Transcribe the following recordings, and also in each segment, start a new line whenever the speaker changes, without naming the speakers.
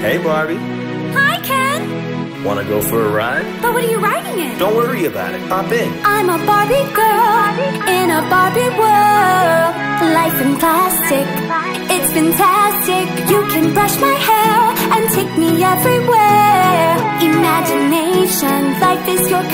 Hey, Barbie.
Hi, Ken.
Wanna go for a ride?
But what are you riding in?
Don't worry about it. Hop in.
I'm a Barbie girl in a Barbie world. Life in plastic, it's fantastic. You can brush my hair and take me everywhere. Imagination, life is your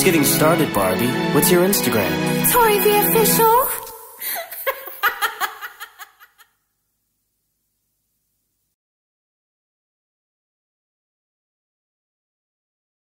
just getting started, Barbie. What's your Instagram?
Tori the official.